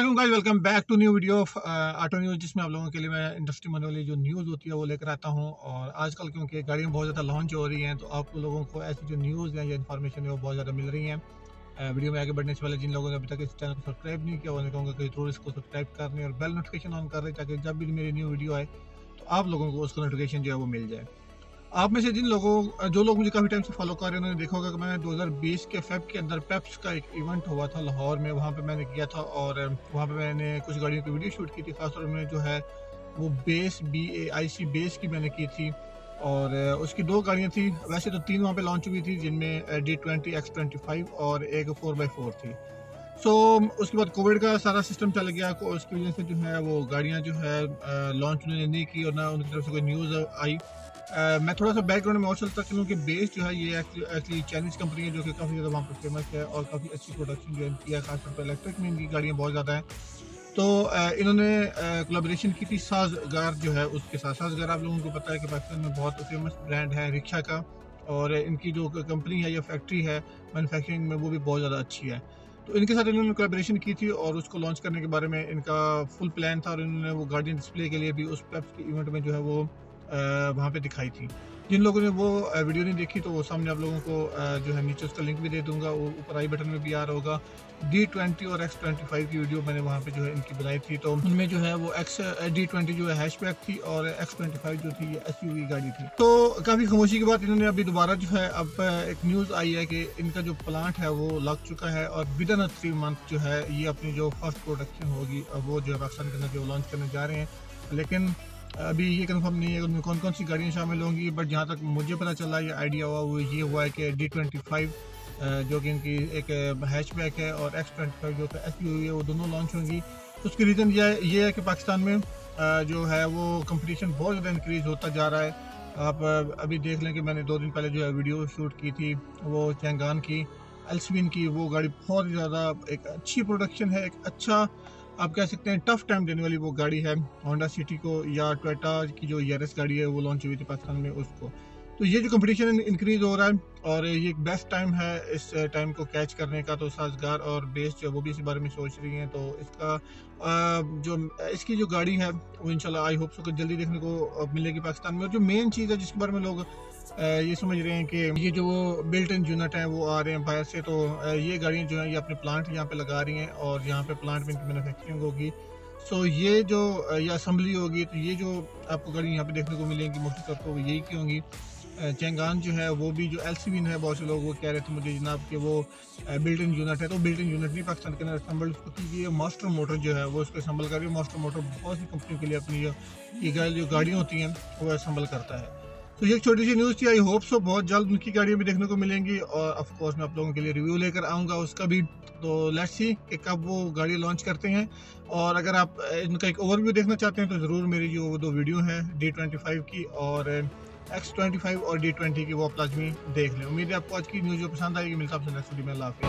Aslam welcome back to new video of auto news जिसमें आप लोगों के लिए मैं इंडस्ट्री में वाली जो न्यूज़ होती है वो लेकर आता हूँ। और आजकल क्योंकि गाड़ियाँ बहुत ज़्यादा लॉन्च हो रही हैं तो आप लोगों को ऐसी जो न्यूज़ है या इन्फॉर्मेशन है वो बहुत ज़्यादा मिल रही हैं। वीडियो में आगे बढ़ने से पहले जिन लोगों ने अभी तक इस चैनल को सब्सक्राइब नहीं किया, उन्हें कहूँगा कि ज़रूर इसको सब्सक्राइब कर करने और बेल नोटिफिकेशन ऑन कर रहे ताकि जब भी मेरी न्यू वीडियो आए तो आप लोगों को उसका नोटिफिकेशन जो है वो मिल जाए। आप में से जिन लोगों जो लोग मुझे काफ़ी टाइम से फॉलो कर रहे हैं उन्होंने देखा होगा कि मैंने 2020 के फेब के अंदर पेप्स का एक इवेंट हुआ था लाहौर में वहाँ पे मैंने किया था और वहाँ पे मैंने कुछ गाड़ियों की वीडियो शूट की थी खासतौर में जो है वो base B A I C base की मैंने की थी और उसकी दो गाड़ियाँ थी। वैसे तो तीन वहाँ पर लॉन्च हुई थी जिनमें D twenty X twenty five और एक फोर बाई फोर थी। सो so, उसके बाद कोविड का सारा सिस्टम चल गया उसकी वजह से जो है वो गाड़ियाँ जो है लॉन्च उन्होंने नहीं की और ना उनकी तरफ़ से कोई न्यूज़ आई। Uh, मैं थोड़ा सा बैकग्राउंड में और चलता चलूँ कि बेस जो है ये एक्चुअली चाइनीज़ कंपनी है जो कि काफ़ी ज़्यादा वहाँ पर फ़ेमस है और काफ़ी अच्छी प्रोडक्शन जो इनकी है खासतौर पर इलेक्ट्रिक में इनकी गाड़ियाँ बहुत ज़्यादा हैं। तो uh, इन्होंने कोलाब्रेशन की थी साजगार जो है उसके साथ। साजगार आप लोगों को पता है कि पाकिस्तान में बहुत फ़ेमस ब्रांड है रिक्शा का और इनकी जो कंपनी है या फैक्ट्री है मैनुफैक्चरिंग में वो भी बहुत ज़्यादा अच्छी है। तो इनके साथ इन्होंने कोलाब्रेशन की थी और उसको लॉन्च करने के बारे में इनका फुल प्लान था और इन्होंने वो गाड़ियाँ डिस्प्ले के लिए भी उस पेप्स के इवेंट में जो है वो वहाँ पे दिखाई थी। जिन लोगों ने वो वीडियो नहीं देखी तो वो सामने आप लोगों को जो है नीचे उसका लिंक भी दे दूँगा। वो ऊपर आई बटन में भी आ रहा होगा। डी ट्वेंटी और एक्स ट्वेंटी फाइव की वीडियो मैंने वहाँ पे जो है इनकी बनाई थी। तो उनमें जो है वो एक्स डी ट्वेंटी जो है हैशबैक थी और एक्स ट्वेंटी फाइव जो थी, ये एस यू गाड़ी थी। तो काफ़ी खामोशी के बाद इन्होंने अभी दोबारा जो है अब एक न्यूज़ आई है कि इनका जो प्लांट है वो लग चुका है और within a three month जो है ये अपनी जो फ़र्स्ट प्रोडक्शन होगी, वो जो है पाकिस्तान के अंदर जो लॉन्च करने जा रहे हैं। लेकिन अभी ये कंफर्म नहीं है उनमें कौन कौन सी गाड़ियाँ शामिल होंगी बट जहाँ तक मुझे पता चला, ये आइडिया हुआ, वो ये हुआ है कि डी ट्वेंटी फाइव जो कि इनकी एक हैचबैक है और एक्स ट्वेंटी फाइव जो एस यू है, वो दोनों लॉन्च होंगी। उसकी रीज़न यह ये है कि पाकिस्तान में जो है वो कंपटीशन बहुत ज़्यादा इंक्रीज़ होता जा रहा है। आप अभी देख लें कि मैंने दो दिन पहले जो है वीडियो शूट की थी, वो चैंगान की एल्सविन की, वो गाड़ी बहुत ज़्यादा एक अच्छी प्रोडक्शन है, एक अच्छा आप कह सकते हैं टफ टाइम देने वाली वो गाड़ी है होंडा सिटी को या टोटा की जो ईयरस गाड़ी है, वो लॉन्च हुई थी पाकिस्तान में उसको। तो ये जो कंपटीशन इंक्रीज हो रहा है और ये एक बेस्ट टाइम है इस टाइम को कैच करने का तो साजगार और बेस जो वो भी इसी बारे में सोच रही हैं। तो इसका जो इसकी जो गाड़ी है वो इंशाल्लाह आई होप सो कि जल्दी देखने को मिलेगी पाकिस्तान में। और जो मेन चीज़ है जिसके बारे में लोग ये समझ रहे हैं कि ये जो बिल्ट इन यूनिट हैं वो आ रहे हैं बाहर से तो ये गाड़ियाँ जो हैं ये अपने प्लांट यहाँ पर लगा रही हैं और यहाँ पर प्लांट में इनकी मैनुफैक्चरिंग होगी। सो so, ये जो ये असम्बली होगी तो ये जो आपको गाड़ी यहाँ पे देखने को मिलेंगी मोस्टली तौर पर वो यही की होंगी। चेंगान जो है, वो भी जो एल सी है, बहुत से लोग वो कह रहे थे मुझे जनाब कि वो बिल्ट इन यूनिट है। तो बिल्ट इन यूनिट नहीं, पाकिस्तान के अंदर असम्बल उसको कीजिए मास्टर मोटर जो है, वो उसको असम्बल कर रही है। मास्टर मोटर बहुत सी कंपनियों के लिए अपनी जो जो गाड़ियाँ होती हैं, वो असम्बल करता है। तो ये एक छोटी सी न्यूज़ थी आई होप सो बहुत जल्द उनकी गाड़ियाँ भी देखने को मिलेंगी और ऑफ़ कोर्स मैं आप लोगों के लिए रिव्यू लेकर आऊँगा उसका भी। तो लेट्स सी कि कब वो गाड़ी लॉन्च करते हैं। और अगर आप इनका एक ओवरव्यू देखना चाहते हैं तो ज़रूर मेरी जो वो दो वीडियो हैं डी ट्वेंटी फाइव की और एक्स ट्वेंटी फाइव और डी ट्वेंटी की वो आप लाजमी देख लें। उम्मीद है आपको आज की न्यूज़ जो पसंद आएगी मिलता है आपसे नेक्स्ट वीडियो में। अल्लाह हाफिज़।